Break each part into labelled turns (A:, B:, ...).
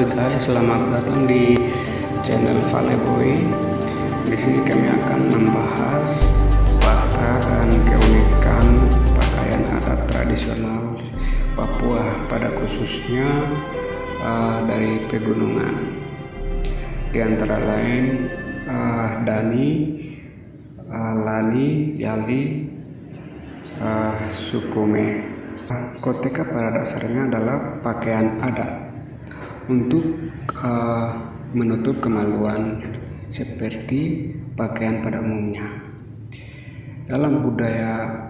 A: Oke guys, selamat datang di channel Vale Boy. Di sini kami akan membahas fakta dan keunikan pakaian adat tradisional Papua pada khususnya uh, dari pegunungan. Di antara lain uh, Dani, uh, Lani, Yali, uh, Sukume. Koteka pada dasarnya adalah pakaian adat untuk uh, menutup kemaluan seperti pakaian pada umumnya. Dalam budaya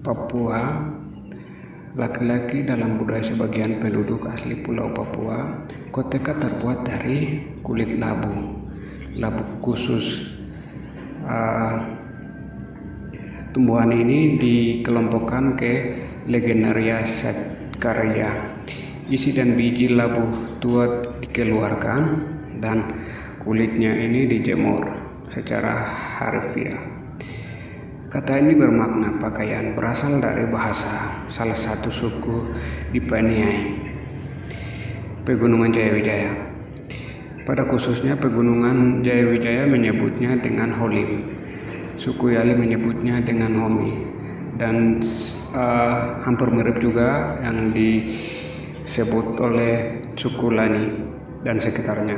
A: Papua, laki-laki dalam budaya sebagian penduduk asli Pulau Papua, koteka terbuat dari kulit labu, labu khusus. Uh, tumbuhan ini dikelompokkan ke Legendaria Satkaria isi dan biji labu tua dikeluarkan dan kulitnya ini dijemur secara harfiah. Kata ini bermakna pakaian berasal dari bahasa salah satu suku di Paniai, Pegunungan Jayawijaya. Pada khususnya Pegunungan Jayawijaya menyebutnya dengan Holim, suku Yali menyebutnya dengan Homi, dan uh, hampir mirip juga yang di disebut oleh suku Lani dan sekitarnya.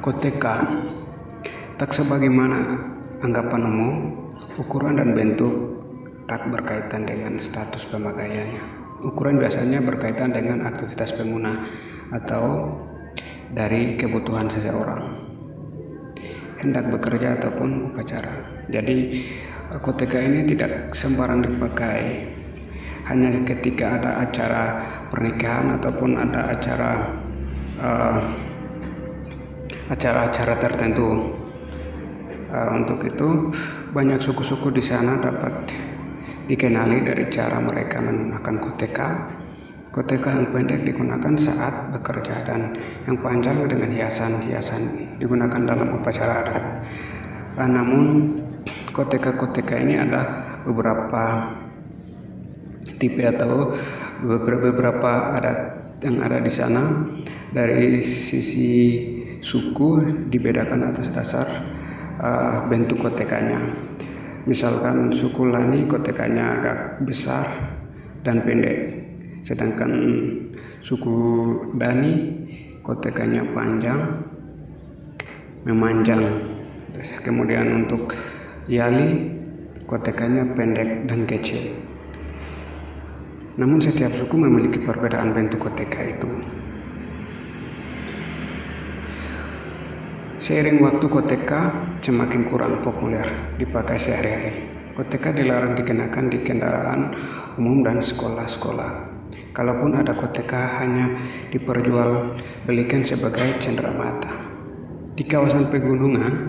A: Koteka tak sebagaimana anggapan umum, ukuran dan bentuk tak berkaitan dengan status pemakaiannya. Ukuran biasanya berkaitan dengan aktivitas pengguna atau dari kebutuhan seseorang hendak bekerja ataupun upacara. Jadi koteka ini tidak sembarang dipakai hanya ketika ada acara pernikahan ataupun ada acara uh, acara-acara tertentu. Uh, untuk itu banyak suku-suku di sana dapat dikenali dari cara mereka menggunakan koteka. Koteka yang pendek digunakan saat bekerja dan yang panjang dengan hiasan-hiasan digunakan dalam upacara adat. Uh, namun koteka-koteka ini ada beberapa tipe atau beberapa adat yang ada di sana. Dari sisi suku dibedakan atas dasar uh, bentuk kotekanya misalkan suku Lani kotekanya agak besar dan pendek. Sedangkan suku Dani kotekanya panjang memanjang. Kemudian untuk Yali kotekanya pendek dan kecil namun setiap suku memiliki perbedaan bentuk koteka itu. Seiring waktu koteka semakin kurang populer dipakai sehari-hari. Koteka dilarang dikenakan di kendaraan umum dan sekolah-sekolah. Kalaupun ada koteka hanya diperjualbelikan sebagai cenderamata. Di kawasan pegunungan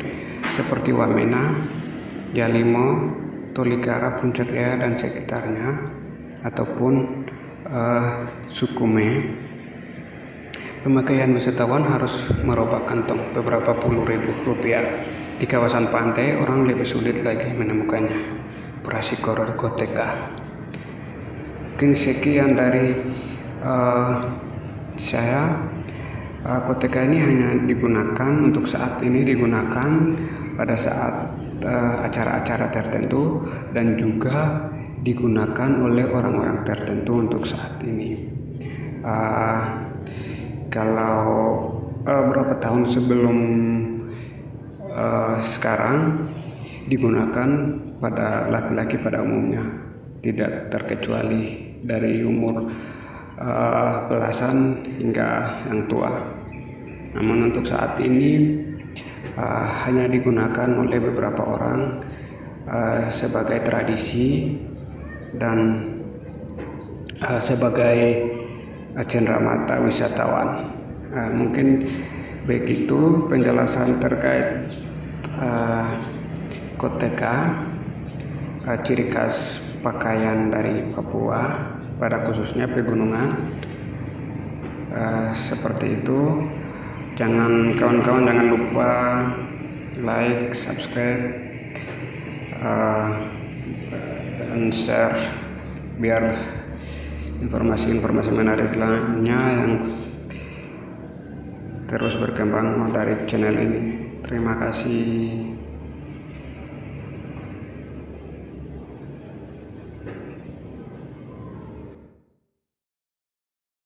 A: seperti Wamena, Jalimo, Tolikara, Puncak Jaya dan sekitarnya ataupun uh, sukume. Pemakaian wisatawan harus merogoh kantong beberapa puluh ribu rupiah. Di kawasan pantai orang lebih sulit lagi menemukannya. Prasikor koteka mungkin sekian dari uh, saya. Uh, koteka ini hanya digunakan untuk saat ini digunakan pada saat acara-acara uh, tertentu dan juga digunakan oleh orang-orang tertentu untuk saat ini. Uh, kalau uh, berapa tahun sebelum uh, sekarang digunakan pada laki-laki pada umumnya, tidak terkecuali dari umur uh, belasan hingga yang tua. Namun untuk saat ini uh, hanya digunakan oleh beberapa orang uh, sebagai tradisi dan uh, sebagai cenderamata wisatawan. Uh, mungkin begitu penjelasan terkait uh, koteka, uh, ciri khas pakaian dari Papua pada khususnya pegunungan. Uh, seperti itu. Jangan kawan-kawan jangan lupa like, subscribe. Uh, share biar informasi-informasi menarik lainnya yang terus berkembang dari channel ini. Terima kasih.